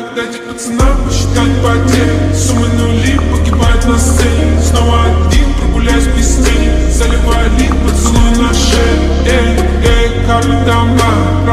дайте пацанам посчитать потери Суммы нули погибают на сцене. Снова один прогуляюсь без тени Заливаю лид, поцелуй на шею Эй, эй, как дома